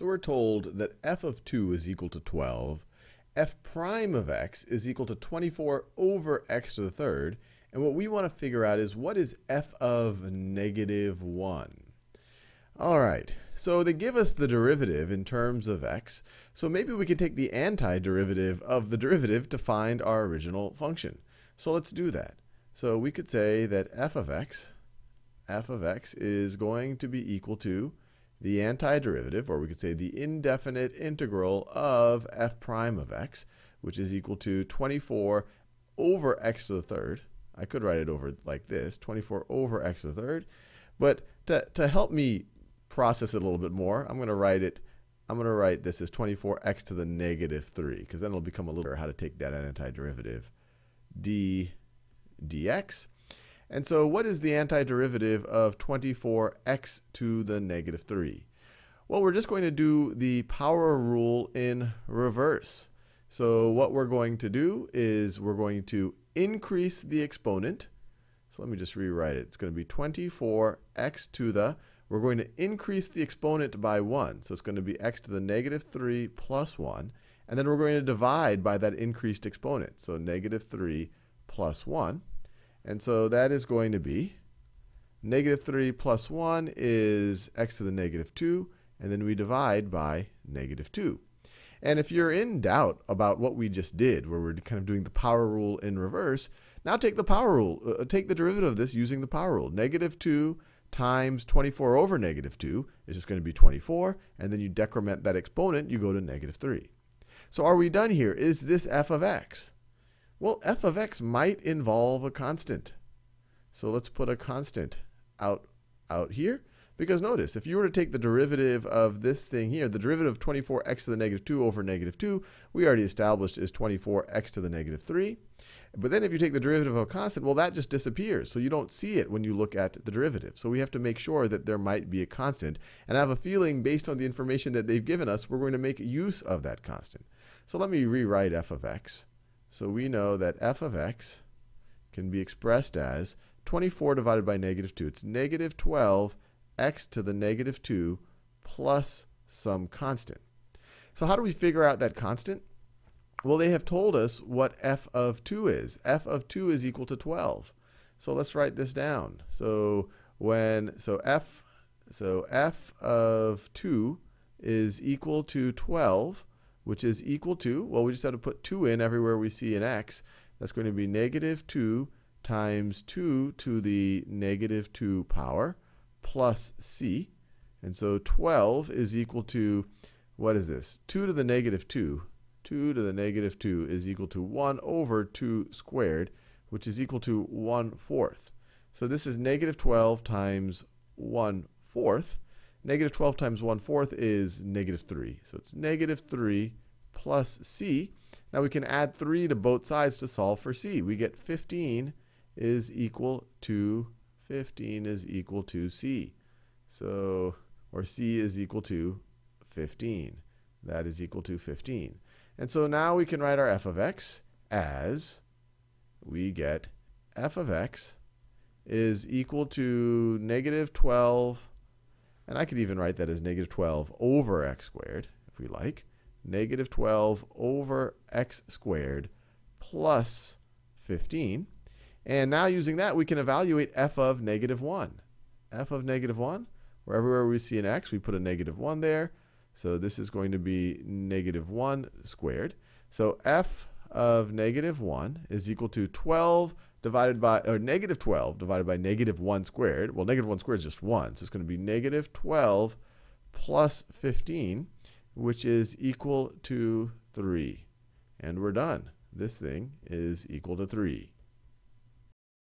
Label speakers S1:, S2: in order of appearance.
S1: So we're told that f of 2 is equal to 12, f prime of x is equal to 24 over x to the third, and what we want to figure out is what is f of negative 1? All right, so they give us the derivative in terms of x, so maybe we can take the antiderivative of the derivative to find our original function. So let's do that. So we could say that f of x, f of x is going to be equal to the antiderivative, or we could say the indefinite integral of f prime of x, which is equal to 24 over x to the third. I could write it over like this, 24 over x to the third. But to, to help me process it a little bit more, I'm going to write it, I'm going to write this as 24x to the negative 3, because then it'll become a little how to take that antiderivative d dx. And so what is the antiderivative of 24x to the negative 3? Well, we're just going to do the power rule in reverse. So what we're going to do is we're going to increase the exponent. So let me just rewrite it. It's going to be 24x to the, we're going to increase the exponent by 1. So it's going to be x to the negative 3 plus 1. And then we're going to divide by that increased exponent. So negative 3 plus 1. And so that is going to be negative 3 plus 1 is x to the negative 2, and then we divide by negative 2. And if you're in doubt about what we just did, where we're kind of doing the power rule in reverse, now take the power rule, uh, take the derivative of this using the power rule. Negative 2 times 24 over negative 2 is just going to be 24, and then you decrement that exponent, you go to negative 3. So are we done here? Is this f of x? Well, f of x might involve a constant. So let's put a constant out, out here. Because notice, if you were to take the derivative of this thing here, the derivative of 24x to the negative 2 over negative 2, we already established is 24x to the negative 3. But then if you take the derivative of a constant, well, that just disappears. So you don't see it when you look at the derivative. So we have to make sure that there might be a constant. And I have a feeling, based on the information that they've given us, we're going to make use of that constant. So let me rewrite f of x. So we know that f of x can be expressed as 24 divided by negative 2. It's negative 12 x to the negative 2 plus some constant. So how do we figure out that constant? Well, they have told us what f of 2 is. f of 2 is equal to 12. So let's write this down. So when so f so f of 2 is equal to 12 which is equal to, well, we just have to put 2 in everywhere we see an x. That's going to be negative 2 times 2 to the negative 2 power plus c. And so 12 is equal to, what is this? 2 to the negative 2. 2 to the negative 2 is equal to 1 over 2 squared, which is equal to 1 fourth. So this is negative 12 times 1 fourth. Negative 12 times 1 fourth is negative 3. So it's negative 3 plus c. Now we can add 3 to both sides to solve for c. We get 15 is equal to 15 is equal to c. So, or c is equal to 15. That is equal to 15. And so now we can write our f of x as we get f of x is equal to negative 12 and I could even write that as negative 12 over x squared, if we like. Negative 12 over x squared plus 15. And now using that, we can evaluate f of negative 1. f of negative 1, where everywhere we see an x, we put a negative 1 there. So this is going to be negative 1 squared. So f of negative 1 is equal to 12 divided by, or negative 12 divided by negative 1 squared. Well, negative 1 squared is just 1, so it's going to be negative 12 plus 15, which is equal to 3. And we're done. This thing is equal to 3.